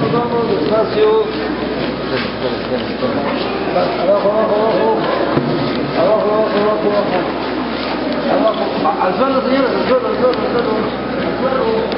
vamos, vamos, despacio. Abajo, abajo, abajo. Abajo, abajo, abajo, abajo. Abajo. Al suelo, señores, al suelo, al suelo, al suelo. Al suelo.